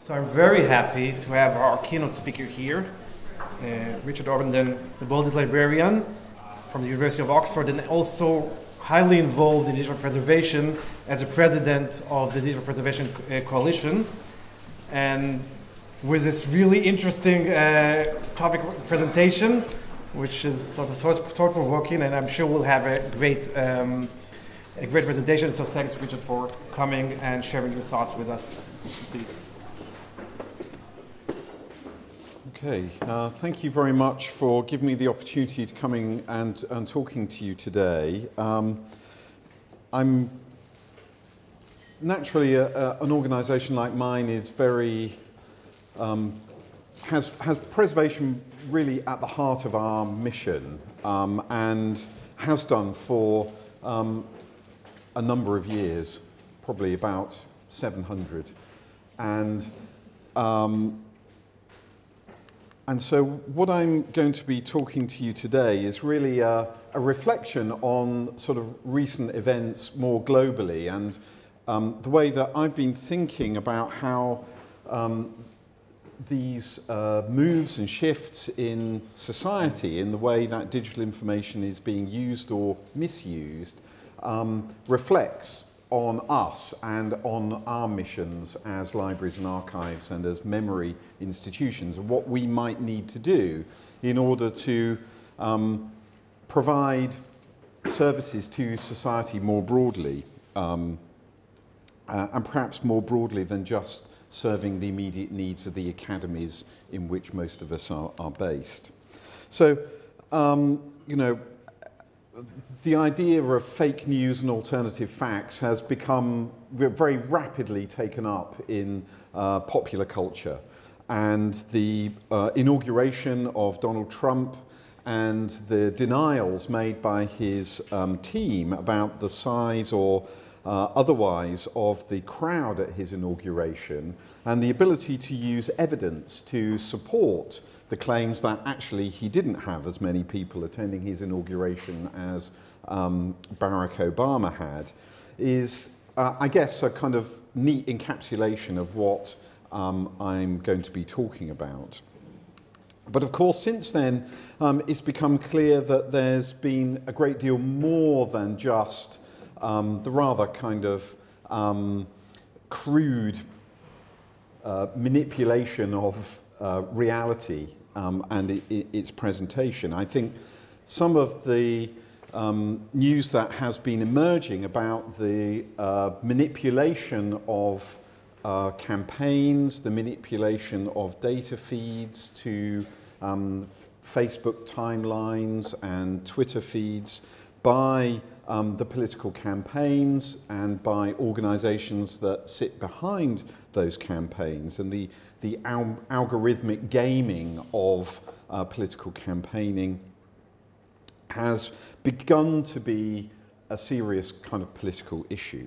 So I'm very happy to have our keynote speaker here, uh, Richard Ovenden, the Bodley's Librarian from the University of Oxford, and also highly involved in digital preservation as a president of the Digital Preservation uh, Coalition. And with this really interesting uh, topic presentation, which is sort of thought provoking, and I'm sure we'll have a great, um, a great presentation. So thanks, Richard, for coming and sharing your thoughts with us. Please. Okay, uh, thank you very much for giving me the opportunity to coming and, and talking to you today. Um, I'm naturally a, a, an organisation like mine is very um, has has preservation really at the heart of our mission um, and has done for um, a number of years, probably about 700. And, um, and so what I'm going to be talking to you today is really a, a reflection on sort of recent events more globally and um, the way that I've been thinking about how um, these uh, moves and shifts in society in the way that digital information is being used or misused um, reflects on us and on our missions as libraries and archives and as memory institutions and what we might need to do in order to um, provide services to society more broadly um, uh, and perhaps more broadly than just serving the immediate needs of the academies in which most of us are, are based. So, um, you know, the idea of fake news and alternative facts has become very rapidly taken up in uh, popular culture. And the uh, inauguration of Donald Trump and the denials made by his um, team about the size or uh, otherwise of the crowd at his inauguration and the ability to use evidence to support the claims that actually he didn't have as many people attending his inauguration as um, Barack Obama had is, uh, I guess, a kind of neat encapsulation of what um, I'm going to be talking about. But of course, since then, um, it's become clear that there's been a great deal more than just um, the rather kind of um, crude uh, manipulation of uh, reality um, and it, it, its presentation. I think some of the um, news that has been emerging about the uh, manipulation of uh, campaigns, the manipulation of data feeds to um, Facebook timelines and Twitter feeds by um, the political campaigns and by organizations that sit behind those campaigns and the, the al algorithmic gaming of uh, political campaigning has begun to be a serious kind of political issue.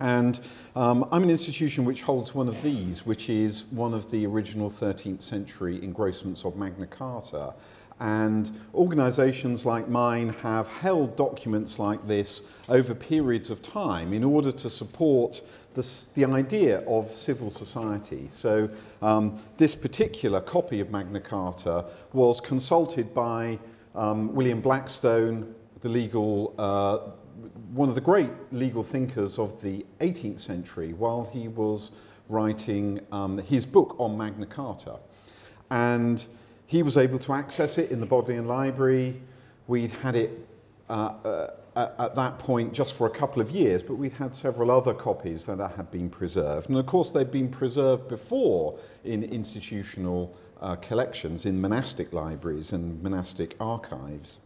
And um, I'm an institution which holds one of these, which is one of the original 13th century engrossments of Magna Carta, and organisations like mine have held documents like this over periods of time in order to support this, the idea of civil society. So um, this particular copy of Magna Carta was consulted by um, William Blackstone, the legal, uh, one of the great legal thinkers of the 18th century, while he was writing um, his book on Magna Carta. And he was able to access it in the Bodleian Library. We'd had it uh, uh, at that point just for a couple of years, but we'd had several other copies that had been preserved. And of course, they'd been preserved before in institutional uh, collections in monastic libraries and monastic archives.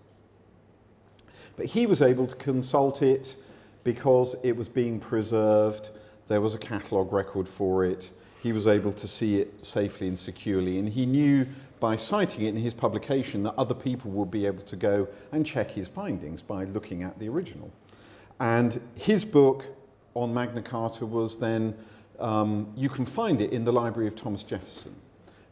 But he was able to consult it because it was being preserved. There was a catalogue record for it. He was able to see it safely and securely. And he knew by citing it in his publication that other people would be able to go and check his findings by looking at the original. And his book on Magna Carta was then, um, you can find it in the Library of Thomas Jefferson.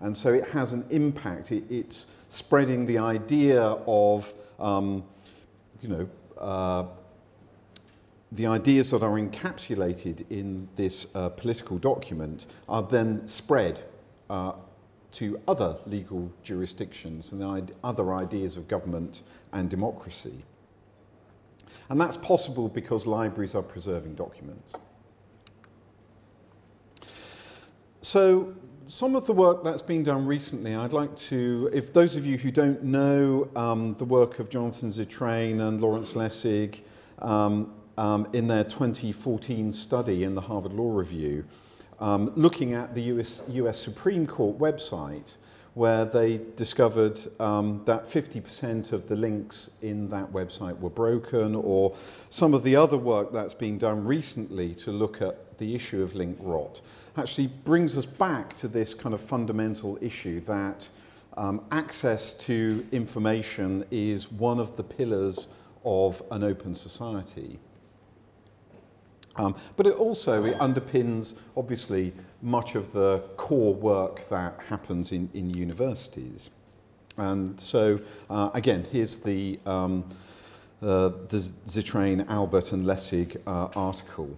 And so it has an impact. It, it's spreading the idea of, um, you know, uh, the ideas that are encapsulated in this uh, political document are then spread uh, to other legal jurisdictions and other ideas of government and democracy. And that's possible because libraries are preserving documents. So some of the work that's been done recently, I'd like to, if those of you who don't know um, the work of Jonathan Zittrain and Lawrence Lessig um, um, in their 2014 study in the Harvard Law Review, um, looking at the US, US Supreme Court website, where they discovered um, that 50% of the links in that website were broken, or some of the other work that's been done recently to look at the issue of link rot, actually brings us back to this kind of fundamental issue that um, access to information is one of the pillars of an open society. Um, but it also it underpins, obviously, much of the core work that happens in, in universities. And so, uh, again, here's the, um, uh, the Zittrain, Albert, and Lessig uh, article.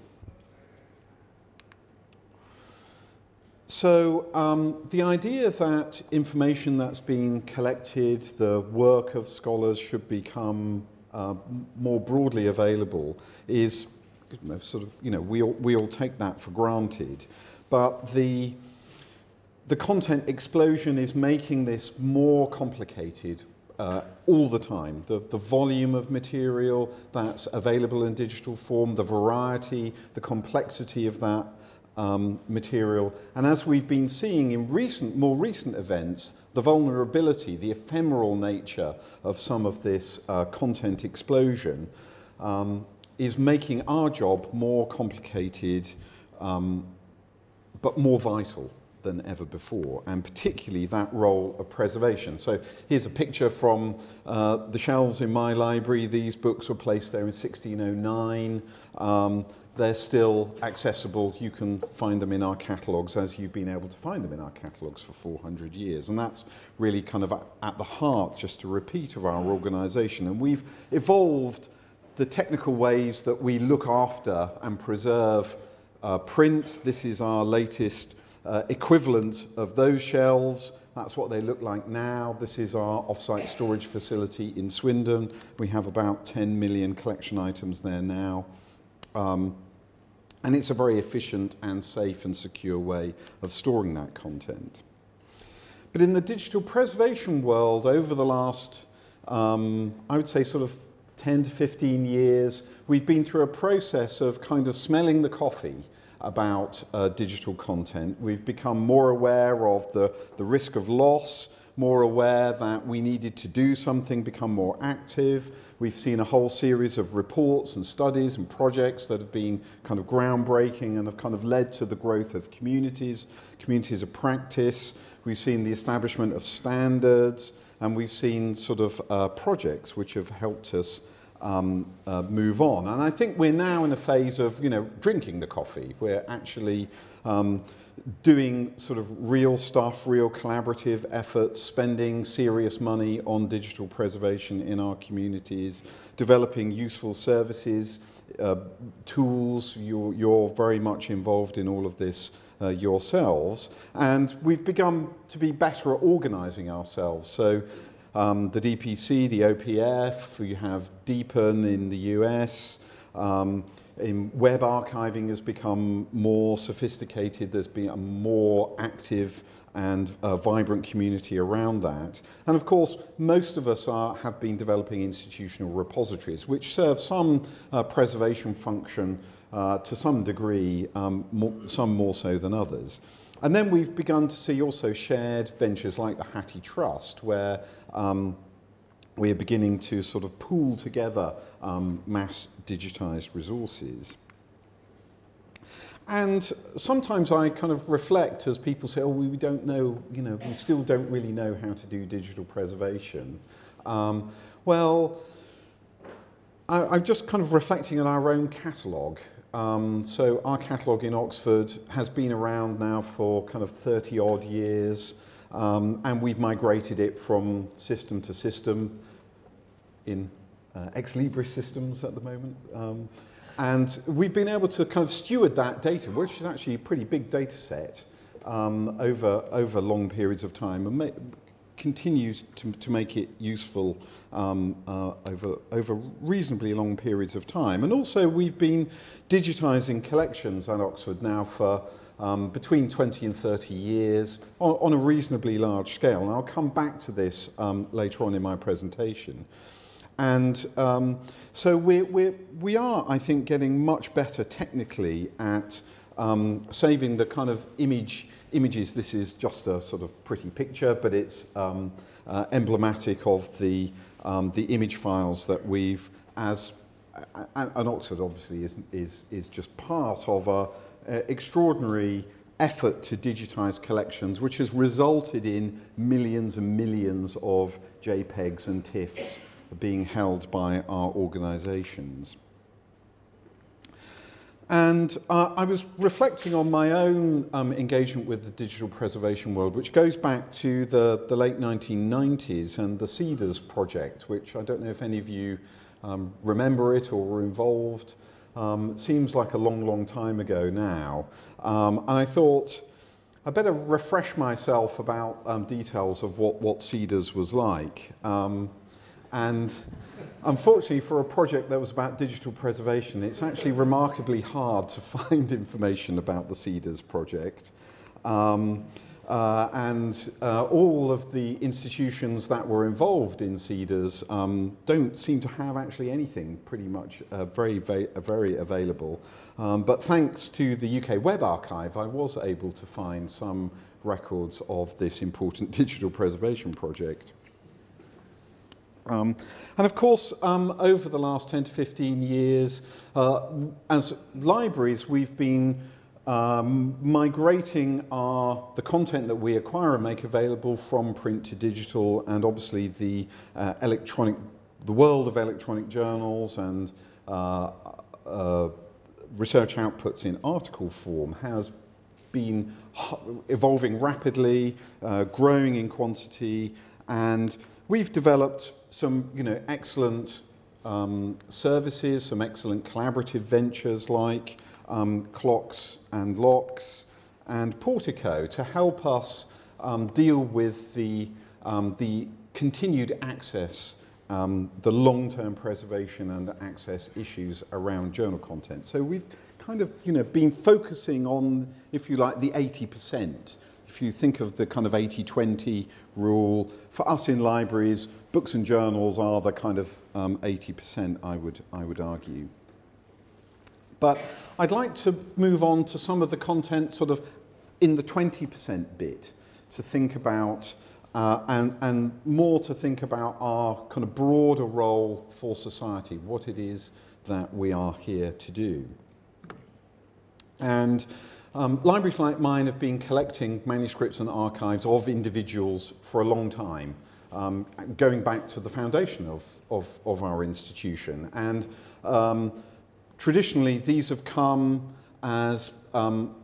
So um, the idea that information that's being collected, the work of scholars should become uh, more broadly available is sort of, you know, we all, we all take that for granted. But the, the content explosion is making this more complicated uh, all the time. The, the volume of material that's available in digital form, the variety, the complexity of that um, material. And as we've been seeing in recent, more recent events, the vulnerability, the ephemeral nature of some of this uh, content explosion um, is making our job more complicated um, but more vital than ever before, and particularly that role of preservation. So here's a picture from uh, the shelves in my library. These books were placed there in 1609. Um, they're still accessible. You can find them in our catalogues as you've been able to find them in our catalogues for 400 years. And that's really kind of at the heart, just a repeat of our organisation. And we've evolved the technical ways that we look after and preserve uh, print. This is our latest uh, equivalent of those shelves. That's what they look like now. This is our offsite storage facility in Swindon. We have about 10 million collection items there now. Um, and it's a very efficient and safe and secure way of storing that content. But in the digital preservation world, over the last, um, I would say, sort of 10 to 15 years, we've been through a process of kind of smelling the coffee about uh, digital content. We've become more aware of the, the risk of loss, more aware that we needed to do something, become more active. We've seen a whole series of reports and studies and projects that have been kind of groundbreaking and have kind of led to the growth of communities, communities of practice. We've seen the establishment of standards, and we've seen sort of uh, projects which have helped us um, uh, move on. And I think we're now in a phase of, you know, drinking the coffee. We're actually um, doing sort of real stuff, real collaborative efforts, spending serious money on digital preservation in our communities, developing useful services, uh, tools. You're, you're very much involved in all of this uh, yourselves. And we've begun to be better at organizing ourselves. So um, the DPC, the OPF, you have DEPN in the US. Um, in web archiving has become more sophisticated. There's been a more active and a vibrant community around that. And of course, most of us are, have been developing institutional repositories, which serve some uh, preservation function uh, to some degree, um, more, some more so than others. And then we've begun to see also shared ventures like the HathiTrust, where um, we're beginning to sort of pool together um, mass digitized resources. And sometimes I kind of reflect as people say, oh, we don't know, you know, we still don't really know how to do digital preservation. Um, well, I, am just kind of reflecting on our own catalogue. Um, so our catalogue in Oxford has been around now for kind of 30 odd years, um, and we've migrated it from system to system in uh, Ex Libris systems at the moment. Um, and we've been able to kind of steward that data, which is actually a pretty big data set, um, over, over long periods of time and continues to, to make it useful um, uh, over, over reasonably long periods of time. And also we've been digitising collections at Oxford now for um, between 20 and 30 years on, on a reasonably large scale. And I'll come back to this um, later on in my presentation. And um, so we're, we're, we are, I think, getting much better technically at um, saving the kind of image images, this is just a sort of pretty picture, but it's um, uh, emblematic of the, um, the image files that we've, as, and Oxford obviously is, is, is just part of a a extraordinary effort to digitize collections, which has resulted in millions and millions of JPEGs and TIFFs being held by our organizations. And uh, I was reflecting on my own um, engagement with the digital preservation world, which goes back to the, the late 1990s and the CEDARS project, which I don't know if any of you um, remember it or were involved. Um, seems like a long, long time ago now. Um, and I thought I'd better refresh myself about um, details of what, what CEDARS was like. Um, and unfortunately, for a project that was about digital preservation, it's actually remarkably hard to find information about the CEDARS project. Um, uh, and uh, all of the institutions that were involved in CEDARS um, don't seem to have actually anything pretty much uh, very, very, very available. Um, but thanks to the UK Web Archive, I was able to find some records of this important digital preservation project. Um, and of course, um, over the last 10 to 15 years, uh, as libraries, we've been um, migrating our, the content that we acquire and make available from print to digital, and obviously the uh, electronic, the world of electronic journals and uh, uh, research outputs in article form has been evolving rapidly, uh, growing in quantity, and we've developed some you know, excellent um, services, some excellent collaborative ventures like um, Clocks and Locks and Portico to help us um, deal with the, um, the continued access um, the long-term preservation and access issues around journal content. So we've kind of, you know, been focusing on, if you like, the 80% if you think of the kind of 80-20 rule, for us in libraries, books and journals are the kind of um, 80%, I would, I would argue. But I'd like to move on to some of the content sort of in the 20% bit to think about uh, and, and more to think about our kind of broader role for society, what it is that we are here to do. And um, libraries like mine have been collecting manuscripts and archives of individuals for a long time, um, going back to the foundation of, of, of our institution. And um, traditionally, these have come as, um,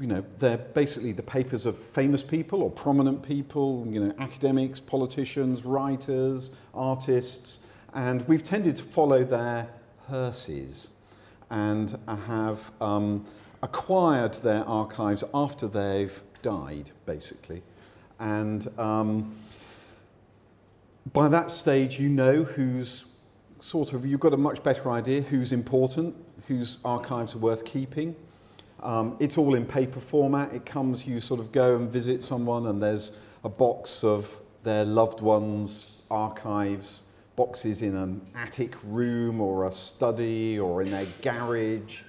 you know, they're basically the papers of famous people or prominent people, you know, academics, politicians, writers, artists, and we've tended to follow their hearses and have um, acquired their archives after they've died, basically. And um, by that stage, you know who's sort of, you've got a much better idea who's important, whose archives are worth keeping. Um, it's all in paper format. It comes, you sort of go and visit someone, and there's a box of their loved ones' archives, boxes in an attic room or a study or in their garage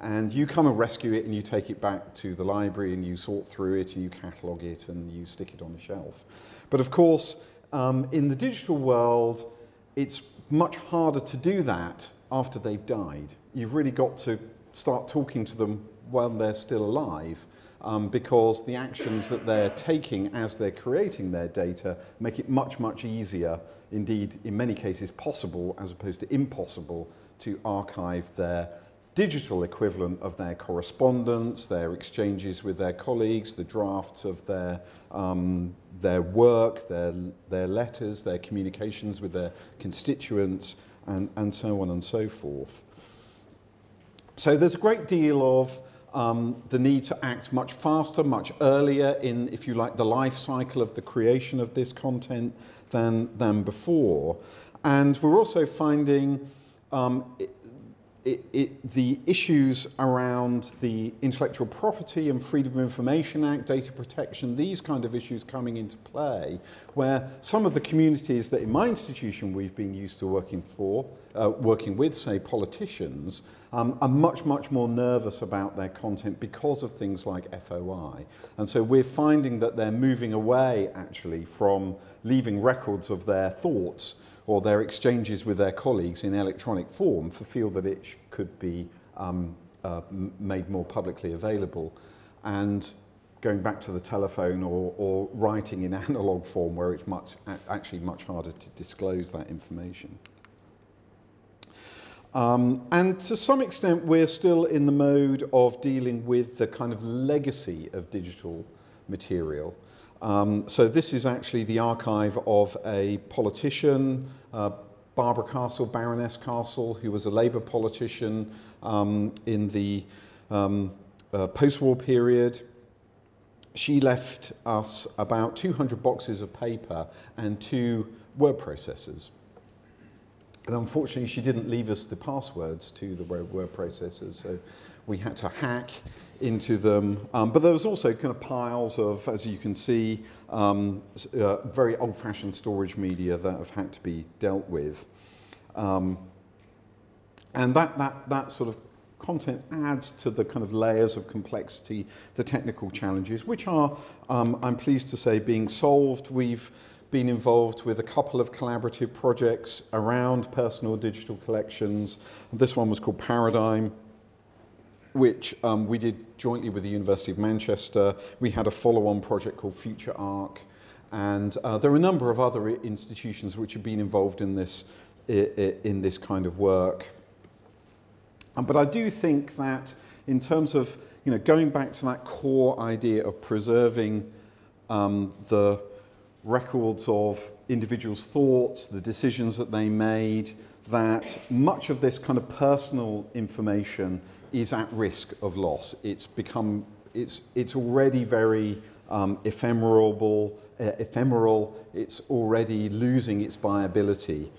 and you come and rescue it and you take it back to the library and you sort through it and you catalogue it and you stick it on the shelf. But of course, um, in the digital world, it's much harder to do that after they've died. You've really got to start talking to them while they're still alive um, because the actions that they're taking as they're creating their data make it much, much easier, indeed in many cases possible as opposed to impossible, to archive their digital equivalent of their correspondence, their exchanges with their colleagues, the drafts of their, um, their work, their, their letters, their communications with their constituents, and, and so on and so forth. so there's a great deal of um, the need to act much faster, much earlier in, if you like, the life cycle of the creation of this content than, than before. And we're also finding um, it, the issues around the Intellectual Property and Freedom of Information Act, data protection, these kind of issues coming into play, where some of the communities that in my institution we've been used to working for, uh, working with, say, politicians, um, are much, much more nervous about their content because of things like FOI. And so we're finding that they're moving away, actually, from leaving records of their thoughts or their exchanges with their colleagues in electronic form for feel that it could be um, uh, made more publicly available. And going back to the telephone or, or writing in analog form where it's much, actually much harder to disclose that information. Um, and to some extent, we're still in the mode of dealing with the kind of legacy of digital material. Um, so this is actually the archive of a politician, uh, Barbara Castle, Baroness Castle, who was a Labour politician um, in the um, uh, post-war period. She left us about 200 boxes of paper and two word processors. And unfortunately, she didn't leave us the passwords to the word processors, so we had to hack into them. Um, but there was also kind of piles of, as you can see, um, uh, very old-fashioned storage media that have had to be dealt with. Um, and that, that, that sort of content adds to the kind of layers of complexity, the technical challenges, which are, um, I'm pleased to say, being solved. We've been involved with a couple of collaborative projects around personal digital collections. This one was called Paradigm, which um, we did jointly with the University of Manchester. We had a follow-on project called futureArch, and uh, there are a number of other institutions which have been involved in this, in this kind of work. Um, but I do think that in terms of you know, going back to that core idea of preserving um, the records of individuals' thoughts, the decisions that they made, that much of this kind of personal information is at risk of loss. It's become, it's, it's already very um, ephemeral, uh, ephemeral, it's already losing its viability.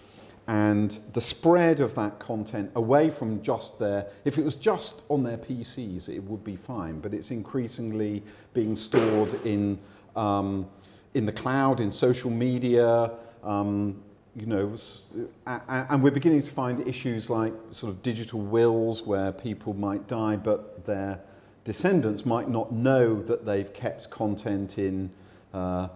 And the spread of that content away from just their, if it was just on their PCs, it would be fine, but it's increasingly being stored in, um, in the cloud, in social media, um, you know, and we're beginning to find issues like sort of digital wills where people might die, but their descendants might not know that they've kept content in uh,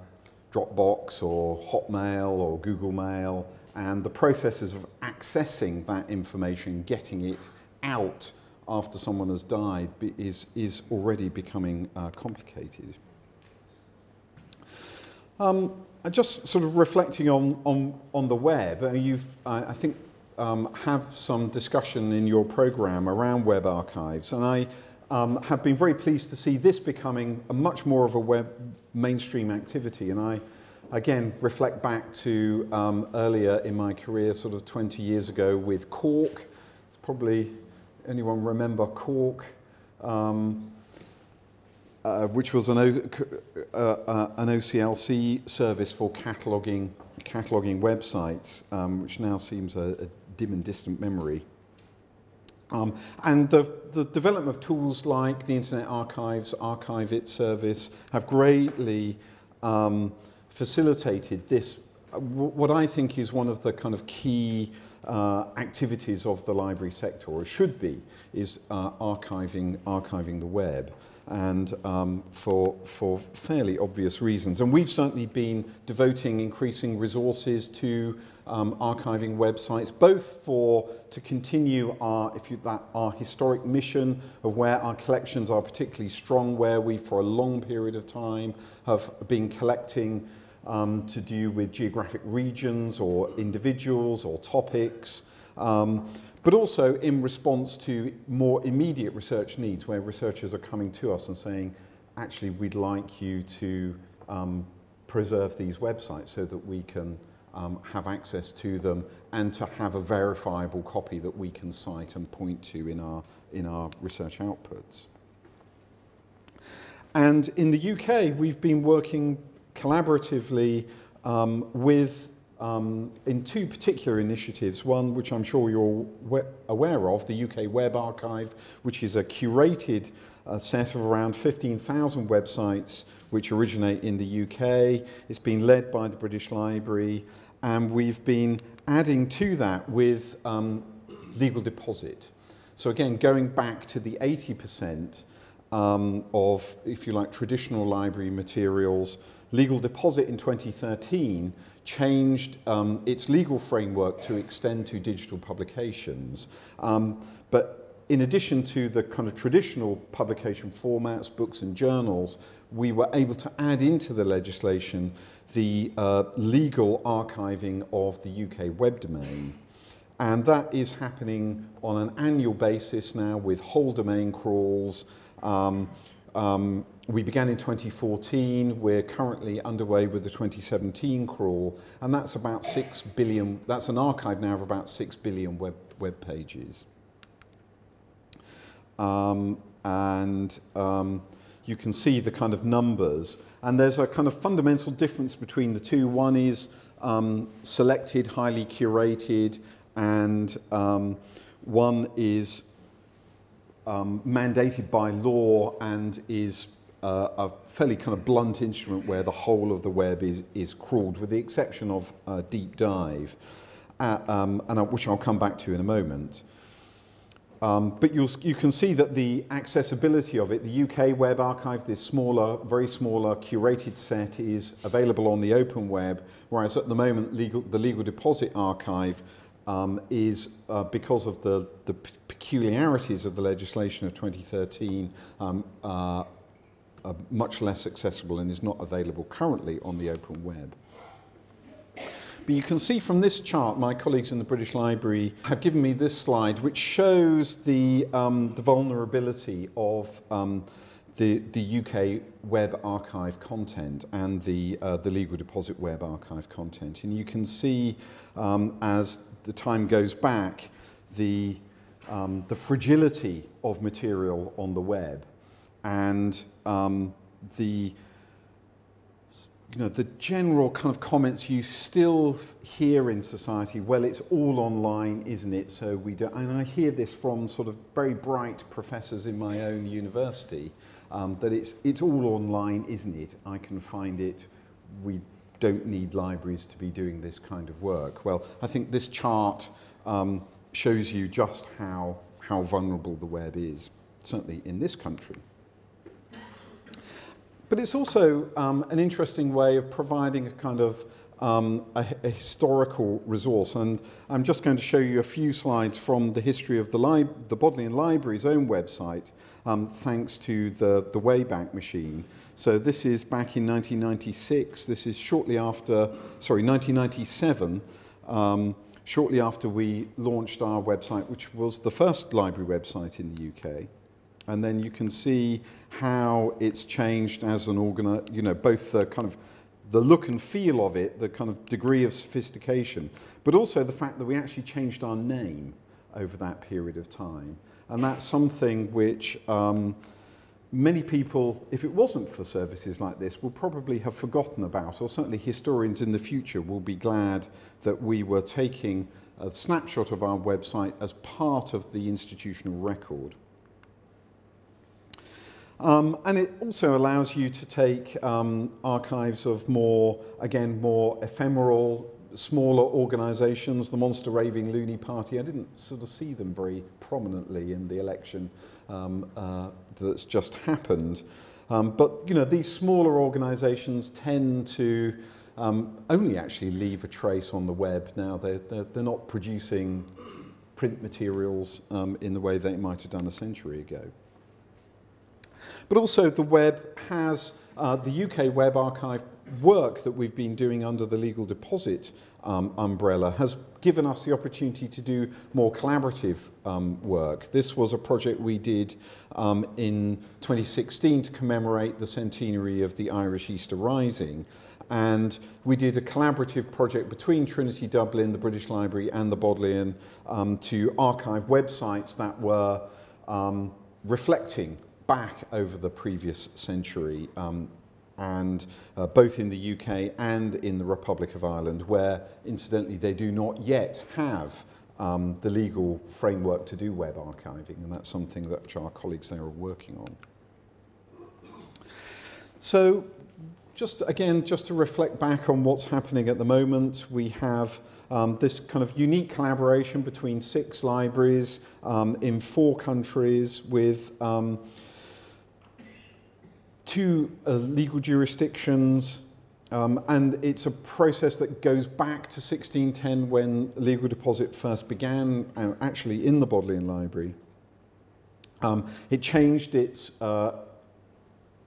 Dropbox or Hotmail or Google Mail, and the processes of accessing that information, getting it out after someone has died, is, is already becoming uh, complicated. Um, just sort of reflecting on, on, on the web, uh, you've, I, I think, um, have some discussion in your program around web archives, and I um, have been very pleased to see this becoming a much more of a web mainstream activity. And I, again, reflect back to um, earlier in my career, sort of 20 years ago with CORC. It's probably, anyone remember CORC? Um, uh, which was an, o, uh, uh, an OCLC service for cataloging, cataloging websites, um, which now seems a, a, dim and distant memory. Um, and the, the development of tools like the Internet Archive's Archive-It service have greatly um, facilitated this, uh, what I think is one of the kind of key uh, activities of the library sector, or should be, is uh, archiving, archiving the web and um, for, for fairly obvious reasons. And we've certainly been devoting increasing resources to um, archiving websites, both for to continue our, if you, that, our historic mission of where our collections are particularly strong, where we, for a long period of time, have been collecting um, to do with geographic regions or individuals or topics. Um, but also in response to more immediate research needs where researchers are coming to us and saying, actually, we'd like you to um, preserve these websites so that we can um, have access to them and to have a verifiable copy that we can cite and point to in our, in our research outputs. And in the UK, we've been working collaboratively um, with um, in two particular initiatives. One, which I'm sure you're aware of, the UK Web Archive, which is a curated uh, set of around 15,000 websites which originate in the UK. It's been led by the British Library, and we've been adding to that with um, legal deposit. So again, going back to the 80% um, of, if you like, traditional library materials, legal deposit in 2013 changed um, its legal framework to extend to digital publications. Um, but in addition to the kind of traditional publication formats, books and journals, we were able to add into the legislation the uh, legal archiving of the UK web domain. And that is happening on an annual basis now with whole domain crawls. Um, um, we began in 2014. We're currently underway with the 2017 crawl, and that's about 6 billion, that's an archive now of about 6 billion web, web pages. Um, and um, you can see the kind of numbers. And there's a kind of fundamental difference between the two. One is um, selected, highly curated, and um, one is um, mandated by law and is uh, a fairly kind of blunt instrument where the whole of the web is, is crawled, with the exception of a deep dive, uh, um, and I, which I'll come back to in a moment. Um, but you'll, you can see that the accessibility of it, the UK Web Archive, this smaller, very smaller curated set is available on the open web, whereas at the moment legal, the Legal Deposit Archive um, is, uh, because of the, the peculiarities of the legislation of 2013, um, uh, uh, much less accessible and is not available currently on the open web. But you can see from this chart, my colleagues in the British Library have given me this slide, which shows the, um, the vulnerability of um, the, the UK Web Archive content and the, uh, the Legal Deposit Web Archive content. And you can see um, as the time goes back, the, um, the fragility of material on the web and um, the you know, the general kind of comments you still hear in society, well, it's all online, isn't it? So we don't, and I hear this from sort of very bright professors in my own university, um, that it's, it's all online, isn't it? I can find it. We don't need libraries to be doing this kind of work. Well, I think this chart um, shows you just how, how vulnerable the web is, certainly in this country. But it's also um, an interesting way of providing a kind of um, a, a, historical resource. And I'm just going to show you a few slides from the history of the, the Bodleian Library's own website, um, thanks to the, the Wayback Machine. So this is back in 1996. This is shortly after, sorry, 1997, um, shortly after we launched our website, which was the first library website in the UK. And then you can see how it's changed as an organ, you know, both the kind of the look and feel of it, the kind of degree of sophistication, but also the fact that we actually changed our name over that period of time. And that's something which um, many people, if it wasn't for services like this, will probably have forgotten about, or certainly historians in the future will be glad that we were taking a snapshot of our website as part of the institutional record. Um, and it also allows you to take um, archives of more, again, more ephemeral, smaller organisations. The Monster Raving Loony Party, I didn't sort of see them very prominently in the election um, uh, that's just happened. Um, but, you know, these smaller organisations tend to um, only actually leave a trace on the web now. They're, they're, they're not producing print materials um, in the way they might have done a century ago. But also the web has uh, the UK Web Archive work that we've been doing under the legal deposit um, umbrella has given us the opportunity to do more collaborative um, work. This was a project we did um, in 2016 to commemorate the centenary of the Irish Easter Rising. and we did a collaborative project between Trinity Dublin, the British Library, and the Bodleian um, to archive websites that were um, reflecting back over the previous century, um, and uh, both in the UK and in the Republic of Ireland, where incidentally they do not yet have um, the legal framework to do web archiving, and that's something that our colleagues there are working on. So just again, just to reflect back on what's happening at the moment, we have um, this kind of unique collaboration between six libraries um, in four countries with um, two uh, legal jurisdictions, um, and it's a process that goes back to 1610 when legal deposit first began, uh, actually in the Bodleian Library. Um, it changed its, uh,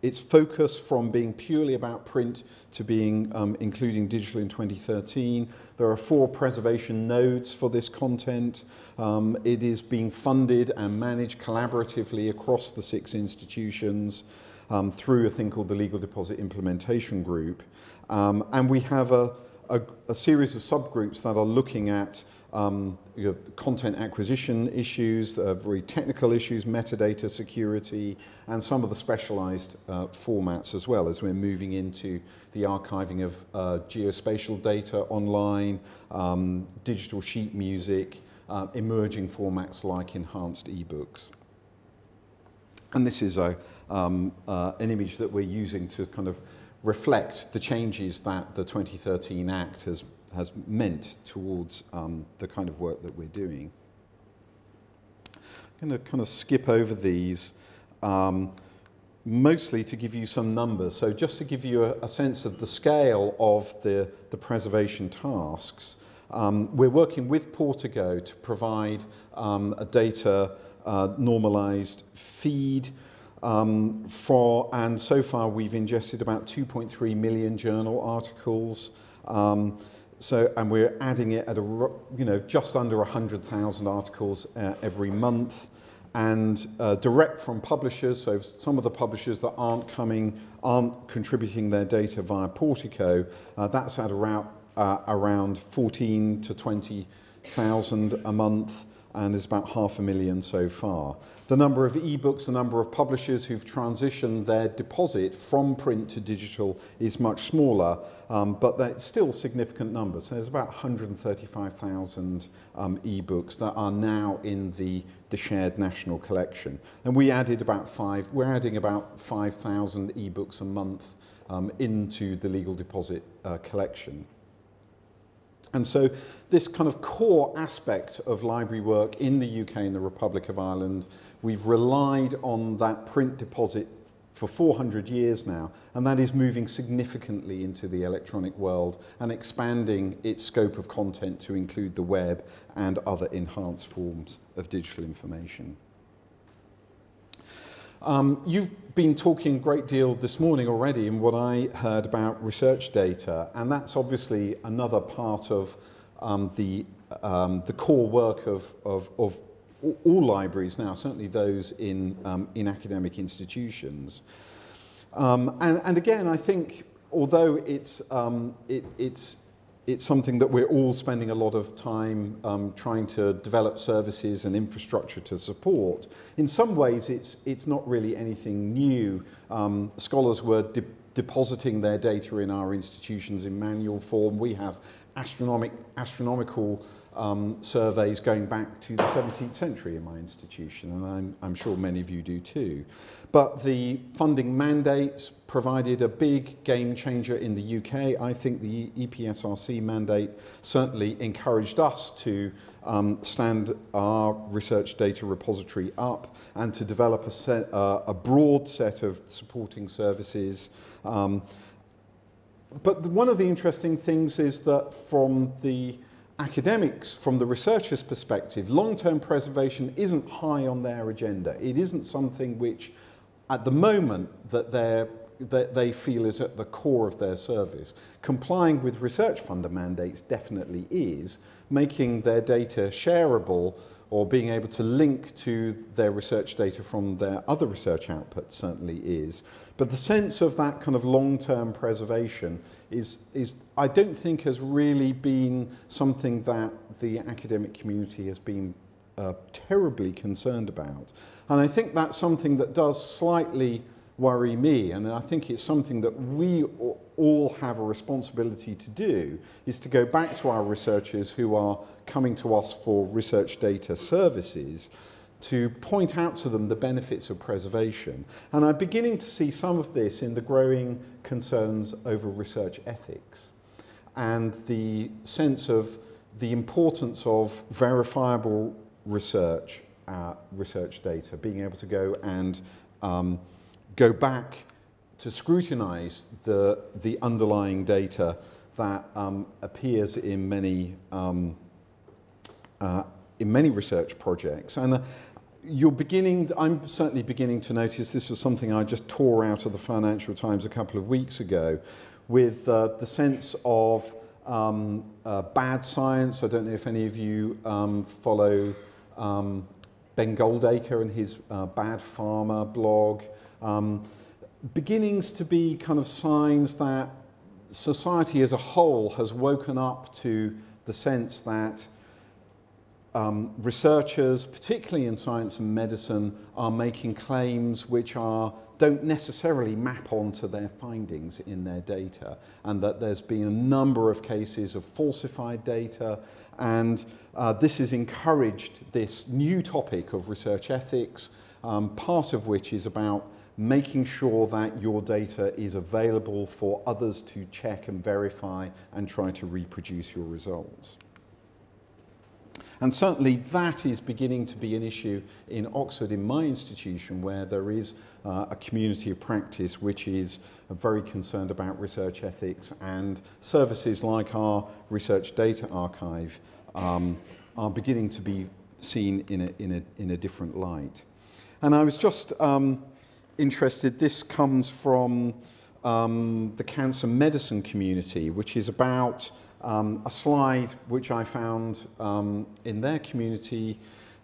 its focus from being purely about print to being um, including digital in 2013. There are four preservation nodes for this content. Um, it is being funded and managed collaboratively across the six institutions um, through a thing called the Legal Deposit Implementation Group. Um, and we have a, a, a series of subgroups that are looking at um, you know, content acquisition issues, uh, very technical issues, metadata security, and some of the specialized uh, formats as well as we're moving into the archiving of uh, geospatial data online, um, digital sheet music, uh, emerging formats like enhanced ebooks. And this is a, um, uh, an image that we're using to kind of reflect the changes that the 2013 Act has, has meant towards um, the kind of work that we're doing. I'm going to kind of skip over these, um, mostly to give you some numbers. So just to give you a, a sense of the scale of the, the preservation tasks, um, we're working with Portico to provide um, a data uh, normalized feed Um, for, and so far we've ingested about 2.3 million journal articles. Um, so, and we're adding it at a, you know, just under 100,000 articles uh, every month. And uh, direct from publishers, so some of the publishers that aren't coming, aren't contributing their data via Portico, uh, that's at around, uh, around 14 to 20,000 a month. And is about half a million so far. The number of ebooks, the number of publishers who've transitioned their deposit from print to digital is much smaller, um, but that's still significant numbers. So there's about 135,000 um, ebooks that are now in the, the shared national collection. And we added about five, we're adding about 5,000 ebooks a month um, into the legal deposit uh, collection. And so this kind of core aspect of library work in the UK and the Republic of Ireland, we've relied on that print deposit for 400 years now, and that is moving significantly into the electronic world and expanding its scope of content to include the web and other enhanced forms of digital information. Um, you've been talking a great deal this morning already in what I heard about research data, and that's obviously another part of um, the, um, the core work of, of, of all libraries now, certainly those in, um, in academic institutions. Um, and, and again, I think although it's, um, it, it's, it's something that we're all spending a lot of time um, trying to develop services and infrastructure to support. In some ways, it's, it's not really anything new. Um, scholars were de depositing their data in our institutions in manual form. We have astronomic, astronomical um, surveys going back to the 17th century in my institution, and I'm, I'm sure many of you do too. But the funding mandates provided a big game changer in the UK. I think the EPSRC mandate certainly encouraged us to um, stand our research data repository up and to develop a, set, uh, a broad set of supporting services. Um, but one of the interesting things is that from the academics, from the researchers' perspective, long-term preservation isn't high on their agenda. It isn't something which, at the moment, that they're that they feel is at the core of their service. Complying with research funder mandates definitely is. Making their data shareable or being able to link to their research data from their other research outputs certainly is. But the sense of that kind of long-term preservation is, is, I don't think has really been something that the academic community has been uh, terribly concerned about. And I think that's something that does slightly worry me, and I think it's something that we all have a responsibility to do, is to go back to our researchers who are coming to us for research data services to point out to them the benefits of preservation. And I'm beginning to see some of this in the growing concerns over research ethics and the sense of the importance of verifiable research, uh, research data, being able to go and um, go back to scrutinize the, the underlying data that um, appears in many, um, uh, in many research projects. And uh, you're beginning, I'm certainly beginning to notice, this was something I just tore out of the Financial Times a couple of weeks ago, with uh, the sense of um, uh, bad science. I don't know if any of you um, follow um, Ben Goldacre and his uh, Bad Pharma blog. Um, beginnings to be kind of signs that society as a whole has woken up to the sense that um, researchers, particularly in science and medicine, are making claims which are, don't necessarily map onto their findings in their data, and that there's been a number of cases of falsified data, and uh, this has encouraged this new topic of research ethics, um, part of which is about making sure that your data is available for others to check and verify and try to reproduce your results. And certainly that is beginning to be an issue in Oxford, in my institution, where there is uh, a community of practice which is very concerned about research ethics and services like our Research Data Archive um, are beginning to be seen in a, in a, in a different light. And I was just um, interested, this comes from um, the cancer medicine community, which is about um, a slide which I found um, in their community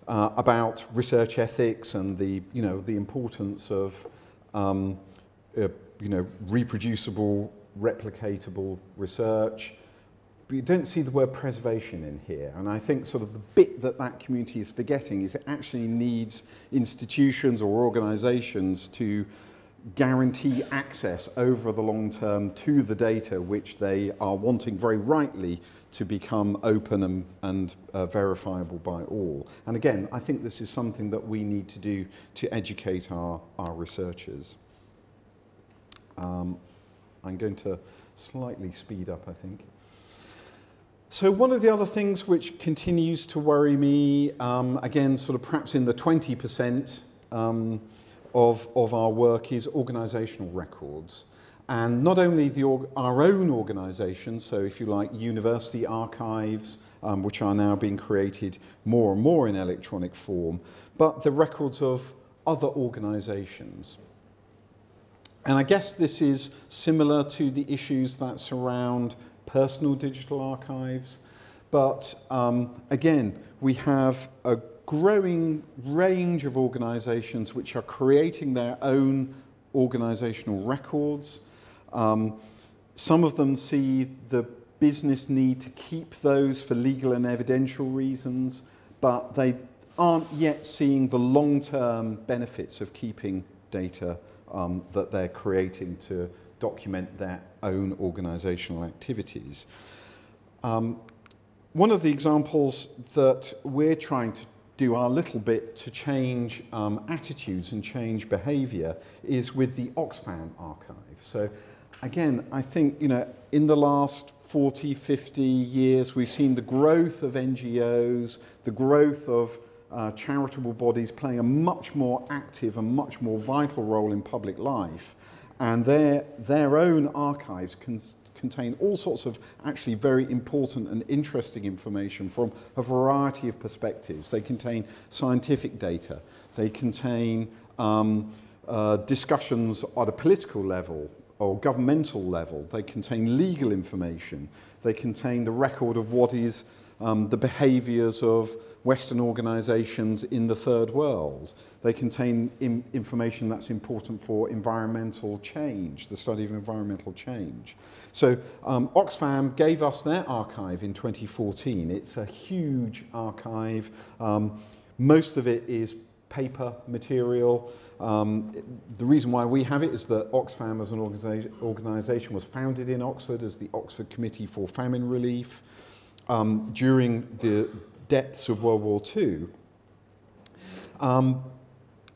uh, about research ethics and the, you know, the importance of um, uh, you know, reproducible, replicatable research. But you don't see the word preservation in here. And I think sort of the bit that that community is forgetting is it actually needs institutions or organizations to guarantee access over the long term to the data which they are wanting very rightly to become open and, and uh, verifiable by all. And again, I think this is something that we need to do to educate our, our researchers. Um, I'm going to slightly speed up, I think. So one of the other things which continues to worry me, um, again, sort of perhaps in the 20%, um, of, of our work is organisational records. And not only the, our own organisation, so if you like, university archives, um, which are now being created more and more in electronic form, but the records of other organisations. And I guess this is similar to the issues that surround personal digital archives. But um, again, we have a growing range of organizations which are creating their own organizational records. Um, some of them see the business need to keep those for legal and evidential reasons, but they aren't yet seeing the long-term benefits of keeping data um, that they're creating to document their own organizational activities. Um, one of the examples that we're trying to do our little bit to change um, attitudes and change behaviour is with the Oxfam archive. So again, I think, you know, in the last 40, 50 years, we've seen the growth of NGOs, the growth of uh, charitable bodies playing a much more active and much more vital role in public life. And their, their own archives can contain all sorts of actually very important and interesting information from a variety of perspectives. They contain scientific data. They contain um, uh, discussions at a political level or governmental level. They contain legal information. They contain the record of what is um, the behaviors of Western organizations in the third world. They contain in information that's important for environmental change, the study of environmental change. So um, Oxfam gave us their archive in 2014. It's a huge archive. Um, most of it is paper material. Um, the reason why we have it is that Oxfam as an organisation was founded in Oxford as the Oxford Committee for Famine Relief um, during the depths of World War II. Um,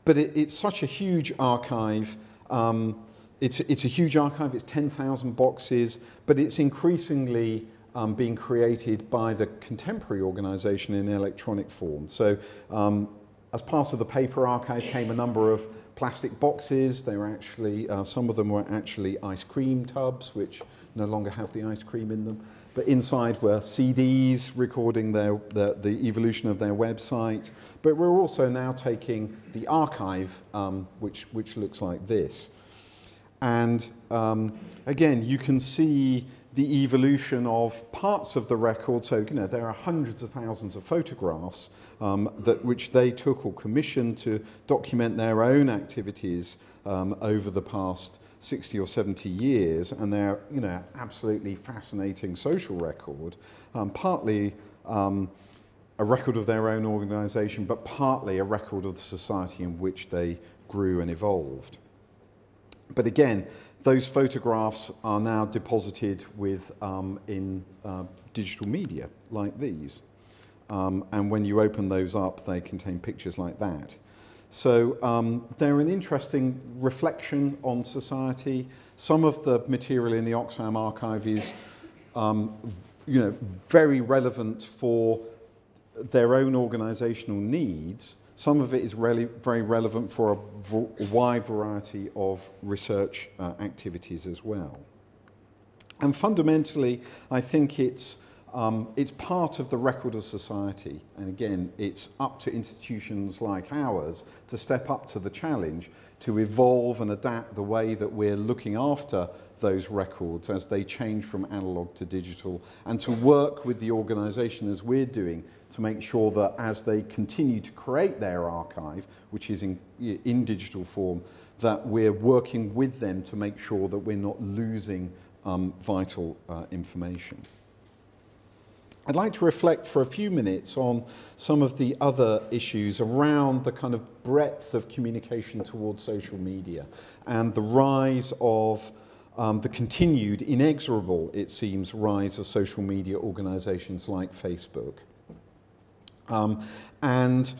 but it, it's such a huge archive. Um, it's, it's a huge archive, it's 10,000 boxes, but it's increasingly um, being created by the contemporary organisation in electronic form. So um, as part of the paper archive came a number of plastic boxes. They were actually, uh, some of them were actually ice cream tubs, which no longer have the ice cream in them. But inside were CDs recording their, the, the evolution of their website. But we're also now taking the archive, um, which, which looks like this. And um, again, you can see the evolution of parts of the record. So, you know, there are hundreds of thousands of photographs um, that which they took or commissioned to document their own activities um, over the past 60 or 70 years, and they're, you know, absolutely fascinating social record, um, partly um, a record of their own organization, but partly a record of the society in which they grew and evolved. But again, those photographs are now deposited with, um, in uh, digital media like these. Um, and when you open those up, they contain pictures like that. So um, they're an interesting reflection on society. Some of the material in the Oxfam archive is um, you know, very relevant for their own organizational needs, some of it is really very relevant for a, wide variety of research uh, activities as well. And fundamentally, I think it's, um, it's part of the record of society. And again, it's up to institutions like ours to step up to the challenge to evolve and adapt the way that we're looking after those records as they change from analog to digital and to work with the organization as we're doing to make sure that as they continue to create their archive, which is in, in digital form, that we're working with them to make sure that we're not losing um, vital uh, information. I'd like to reflect for a few minutes on some of the other issues around the kind of breadth of communication towards social media and the rise of um, the continued, inexorable, it seems, rise of social media organizations like Facebook. Um, and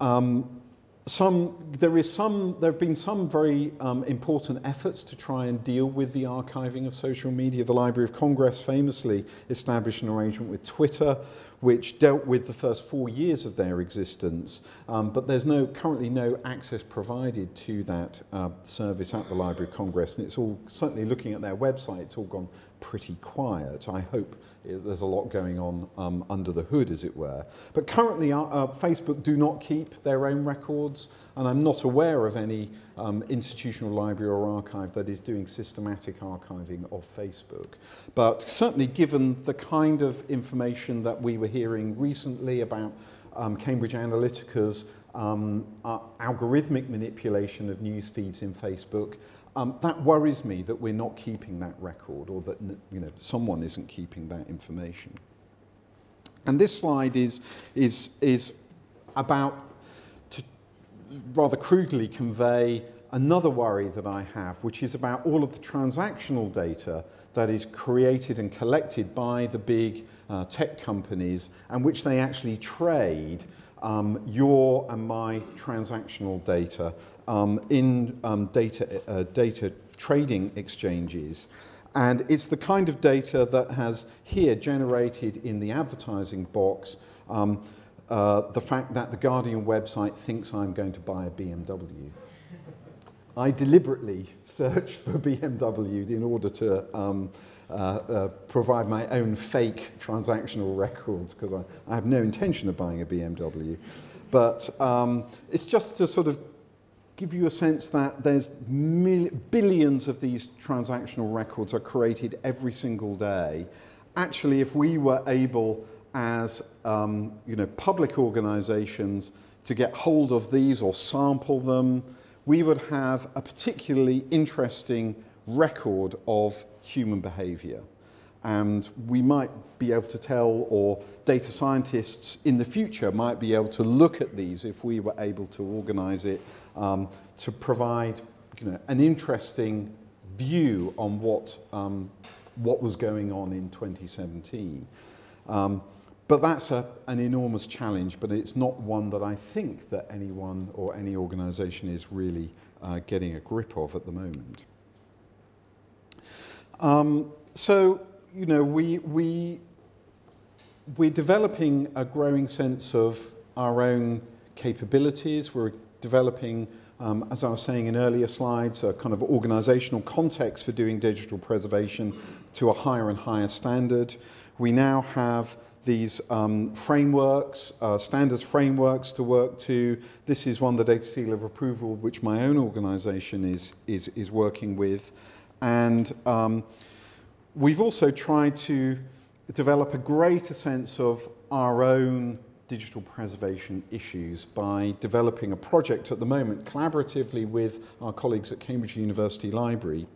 um, some, there, is some, there have been some very um, important efforts to try and deal with the archiving of social media. The Library of Congress famously established an arrangement with Twitter, which dealt with the first four years of their existence, um, but there's no, currently no access provided to that uh, service at the Library of Congress, and it's all, certainly looking at their website, it's all gone pretty quiet. I hope there's a lot going on um, under the hood, as it were. But currently, uh, uh, Facebook do not keep their own records, and I'm not aware of any um, institutional library or archive that is doing systematic archiving of Facebook. But certainly, given the kind of information that we were hearing recently about um, Cambridge Analytica's um, uh, algorithmic manipulation of news feeds in Facebook, um, that worries me that we're not keeping that record or that you know, someone isn't keeping that information. And this slide is, is, is about to rather crudely convey another worry that I have, which is about all of the transactional data that is created and collected by the big uh, tech companies and which they actually trade um, your and my transactional data in um, data, uh, data trading exchanges. And it's the kind of data that has here generated in the advertising box um, uh, the fact that the Guardian website thinks I'm going to buy a BMW. I deliberately searched for BMW in order to um, uh, uh, provide my own fake transactional records because I, I, have no intention of buying a BMW. But um, it's just to sort of give you a sense that there's billions of these transactional records are created every single day. Actually, if we were able as um, you know, public organizations to get hold of these or sample them, we would have a particularly interesting record of human behavior. And we might be able to tell, or data scientists in the future might be able to look at these if we were able to organize it um, to provide you know, an interesting view on what, um, what was going on in 2017. Um, but that's a, an enormous challenge, but it's not one that I think that anyone or any organization is really uh, getting a grip of at the moment. Um, so, you know, we, we, we're developing a growing sense of our own capabilities. We're developing, um, as I was saying in earlier slides, a kind of organizational context for doing digital preservation to a higher and higher standard. We now have these um, frameworks, uh, standards frameworks to work to. This is one, the data seal of approval, which my own organization is, is, is working with. And um, we've also tried to develop a greater sense of our own digital preservation issues by developing a project at the moment collaboratively with our colleagues at Cambridge University Library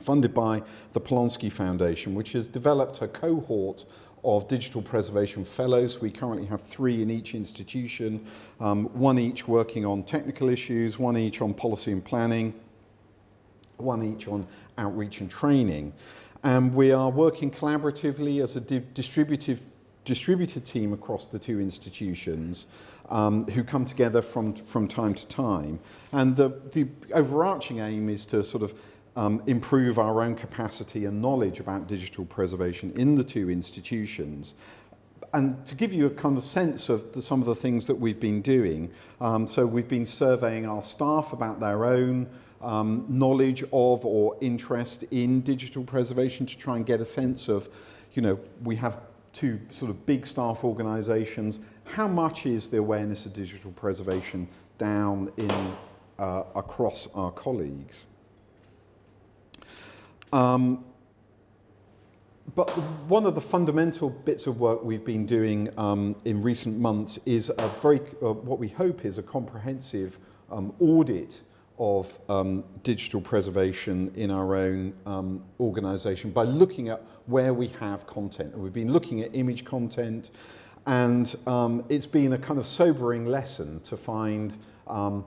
funded by the Polonsky Foundation, which has developed a cohort of digital preservation fellows. We currently have three in each institution, um, one each working on technical issues, one each on policy and planning, one each on outreach and training. And we are working collaboratively as a di distributive, distributed team across the two institutions um, who come together from, from time to time. And the, the overarching aim is to sort of um, improve our own capacity and knowledge about digital preservation in the two institutions. And to give you a kind of sense of the, some of the things that we've been doing, um, so we've been surveying our staff about their own um, knowledge of or interest in digital preservation to try and get a sense of, you know, we have two sort of big staff organizations. How much is the awareness of digital preservation down in, uh, across our colleagues? Um, but one of the fundamental bits of work we've been doing um, in recent months is a very, uh, what we hope is a comprehensive um, audit of um, digital preservation in our own um, organization by looking at where we have content. And we've been looking at image content and um, it's been a kind of sobering lesson to find um,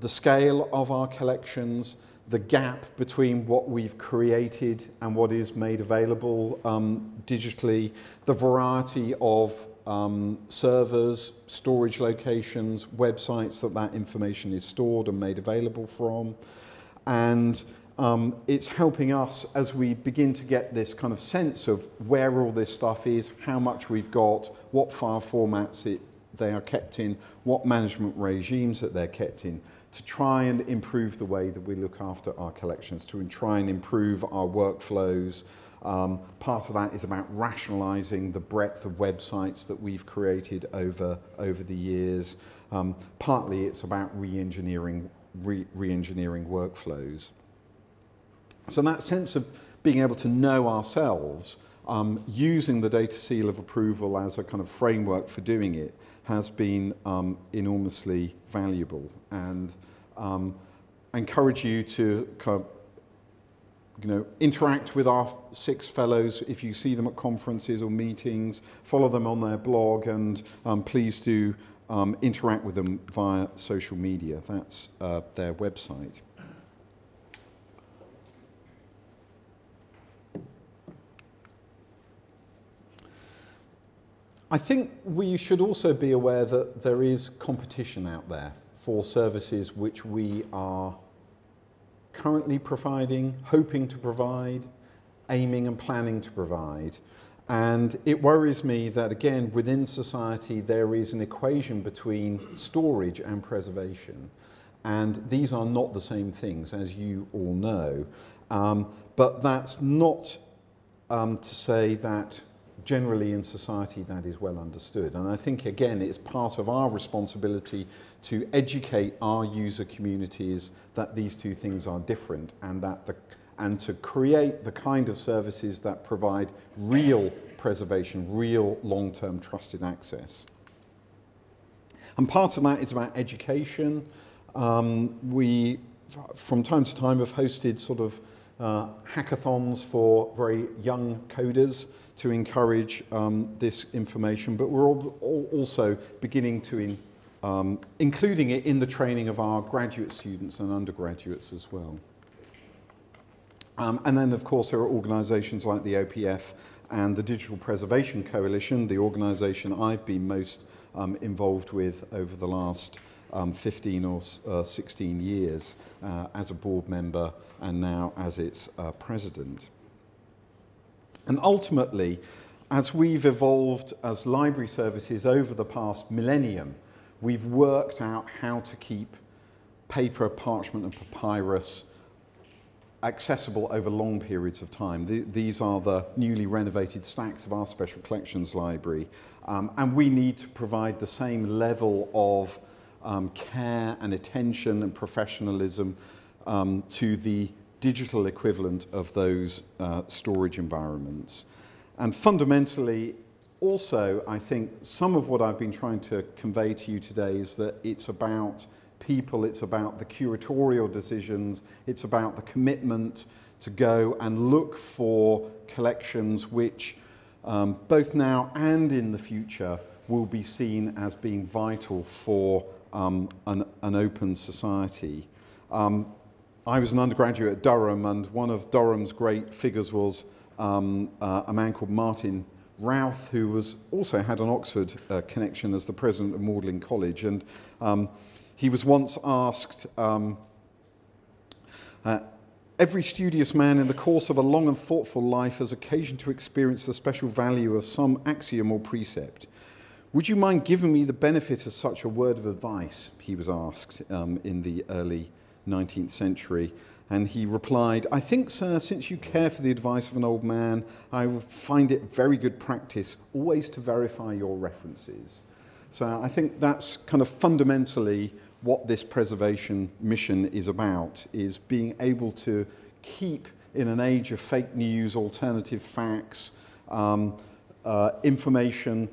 the scale of our collections, the gap between what we've created and what is made available um, digitally, the variety of um, servers, storage locations, websites that that information is stored and made available from. And um, it's helping us as we begin to get this kind of sense of where all this stuff is, how much we've got, what file formats it, they are kept in, what management regimes that they're kept in to try and improve the way that we look after our collections, to try and improve our workflows. Um, part of that is about rationalizing the breadth of websites that we've created over, over the years. Um, partly it's about re-engineering re, re-engineering workflows. So that sense of being able to know ourselves, um, using the data seal of approval as a kind of framework for doing it, has been um, enormously valuable. And um, I encourage you to kind of, you know, interact with our six fellows if you see them at conferences or meetings, follow them on their blog, and um, please do um, interact with them via social media. That's uh, their website. I think we should also be aware that there is competition out there for services which we are currently providing, hoping to provide, aiming and planning to provide. And it worries me that, again, within society, there is an equation between storage and preservation. And these are not the same things, as you all know. Um, but that's not um, to say that generally in society that is well understood. And I think, again, it's part of our responsibility to educate our user communities that these two things are different and that the and to create the kind of services that provide real preservation, real long-term trusted access. And part of that is about education. Um, we, from time to time, have hosted sort of uh, hackathons for very young coders to encourage um, this information, but we're all, all also beginning to in, um, including it in the training of our graduate students and undergraduates as well. Um, and then, of course, there are organisations like the OPF and the Digital Preservation Coalition, the organisation I've been most um, involved with over the last um, 15 or uh, 16 years uh, as a board member and now as its uh, president. And ultimately, as we've evolved as library services over the past millennium, we've worked out how to keep paper, parchment, and papyrus accessible over long periods of time. The, these are the newly renovated stacks of our Special Collections Library, um, and we need to provide the same level of um, care and attention and professionalism um, to the digital equivalent of those uh, storage environments. And fundamentally, also, I think some of what I've been trying to convey to you today is that it's about people, it's about the curatorial decisions, it's about the commitment to go and look for collections which, um, both now and in the future, will be seen as being vital for um, an, an, open society. Um, I was an undergraduate at Durham, and one of Durham's great figures was um, uh, a man called Martin Routh, who was also had an Oxford uh, connection as the president of Magdalen College. And um, he was once asked, um, uh, Every studious man in the course of a long and thoughtful life has occasion to experience the special value of some axiom or precept. Would you mind giving me the benefit of such a word of advice? He was asked um, in the early 19th century. And he replied, I think, sir, since you care for the advice of an old man, I find it very good practice always to verify your references. So I think that's kind of fundamentally what this preservation mission is about, is being able to keep in an age of fake news, alternative facts, um, uh, information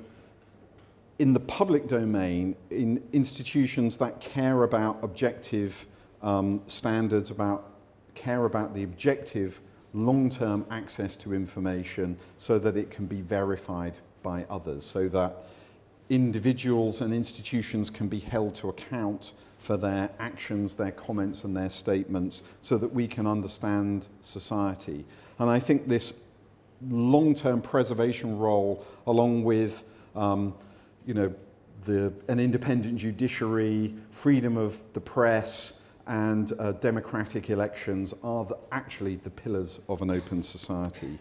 in the public domain in institutions that care about objective um, standards, about care about the objective long-term access to information so that it can be verified by others, so that individuals and institutions can be held to account for their actions, their comments and their statements so that we can understand society. And I think this long-term preservation role along with um, you know, the, an independent judiciary, freedom of the press and uh, democratic elections are the, actually the pillars of an open society.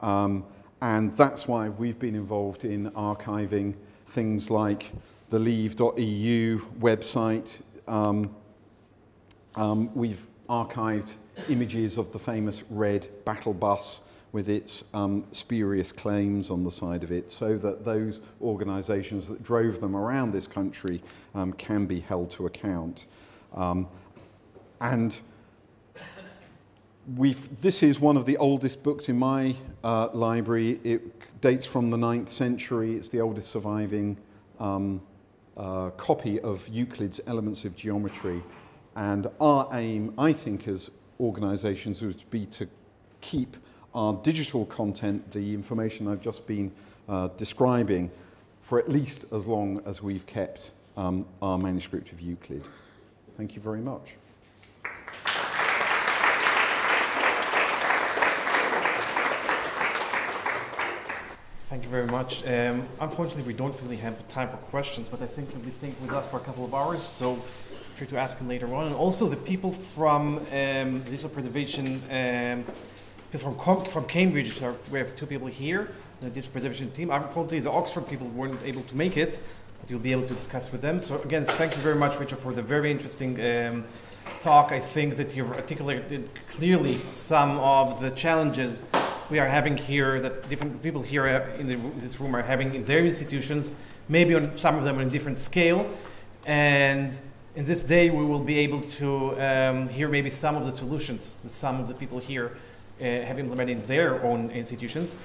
Um, and that's why we've been involved in archiving things like the leave.eu website. Um, um, we've archived images of the famous red battle bus with its um, spurious claims on the side of it so that those organisations that drove them around this country um, can be held to account. Um, and this is one of the oldest books in my uh, library. It dates from the 9th century. It's the oldest surviving um, uh, copy of Euclid's Elements of Geometry. And our aim, I think, as organizations would be to keep our digital content, the information I've just been uh, describing, for at least as long as we've kept um, our manuscript of Euclid. Thank you very much. Thank you very much. Um, unfortunately, we don't really have time for questions, but I think you'll be staying with us for a couple of hours, so feel free to ask them later on. And also, the people from um, digital preservation, um, people from, from Cambridge, we have two people here, the digital preservation team. Unfortunately, the Oxford people weren't able to make it, but you'll be able to discuss with them. So again, thank you very much, Richard, for the very interesting um, talk. I think that you've articulated clearly some of the challenges we are having here, that different people here in the, this room are having in their institutions, maybe on some of them on a different scale. And in this day, we will be able to um, hear maybe some of the solutions that some of the people here uh, Uh, have implemented their own institutions.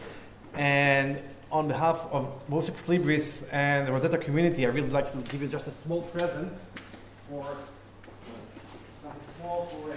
And on behalf of Ex Libris and the Rosetta community, I really like to give you just a small present for something small for